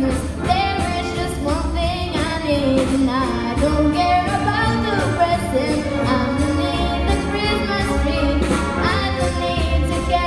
Christmas. There is just one thing I need, tonight.